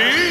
Ready,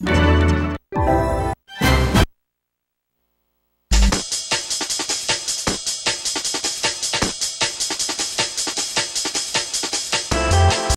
you.